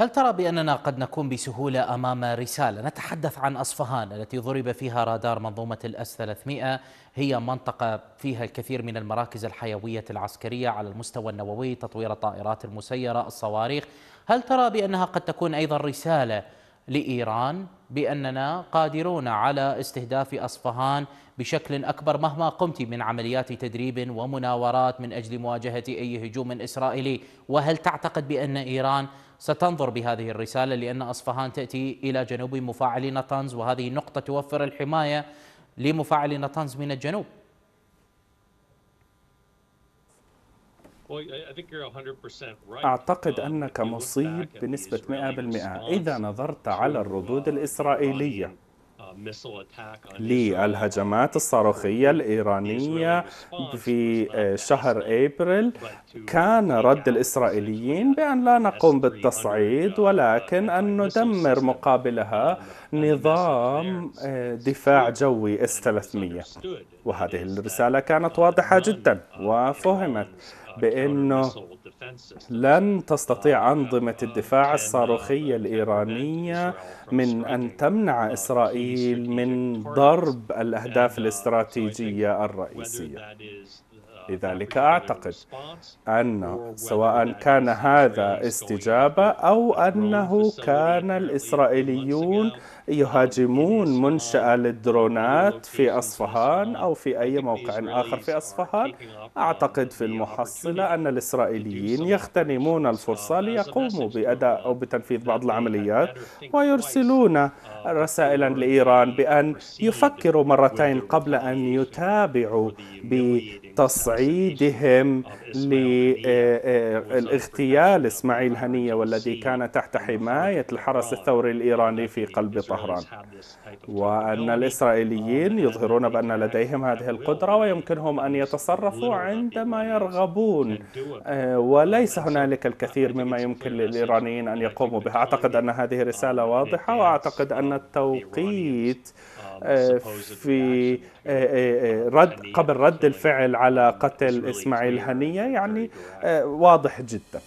هل ترى بأننا قد نكون بسهولة أمام رسالة؟ نتحدث عن أصفهان التي ضرب فيها رادار منظومة الأس 300 هي منطقة فيها الكثير من المراكز الحيوية العسكرية على المستوى النووي تطوير الطائرات المسيرة الصواريخ. هل ترى بأنها قد تكون أيضا رسالة لإيران بأننا قادرون على استهداف أصفهان بشكل أكبر مهما قمت من عمليات تدريب ومناورات من أجل مواجهة أي هجوم إسرائيلي؟ وهل تعتقد بأن إيران ستنظر بهذه الرسالة لأن أصفهان تأتي إلى جنوب مفاعل نطنز وهذه النقطة توفر الحماية لمفاعل نطنز من الجنوب. أعتقد أنك مصيب بنسبة 100% إذا نظرت على الردود الإسرائيلية. للهجمات الصاروخية الإيرانية في شهر أبريل كان رد الإسرائيليين بأن لا نقوم بالتصعيد ولكن أن ندمر مقابلها نظام دفاع جوي إس 300 وهذه الرسالة كانت واضحة جدا وفهمت بأنه لن تستطيع أنظمة الدفاع الصاروخية الإيرانية من أن تمنع إسرائيل من ضرب الأهداف الاستراتيجية الرئيسية. لذلك أعتقد أن سواء كان هذا استجابة أو أنه كان الإسرائيليون يهاجمون منشأة للدرونات في أصفهان أو في أي موقع آخر في أصفهان. أعتقد في المحصلة أن الإسرائيليين يغتنمون الفرصة ليقوموا بأداء أو بتنفيذ بعض العمليات ويرسلون رسائلا لإيران بأن يفكروا مرتين قبل أن يتابعوا بتصعيدهم للاغتيال إسماعيل هنية والذي كان تحت حماية الحرس الثوري الإيراني في قلب طهران. وأن الإسرائيليين يظهرون بأن لديهم هذه القدرة ويمكنهم أن يتصرفوا عندما يرغبون. وليس هنالك الكثير مما يمكن للإيرانيين أن يقوموا به أعتقد أن هذه رسالة واضحة وأعتقد أن التوقيت في رد قبل رد الفعل على قتل إسماعيل هنية يعني واضح جدا.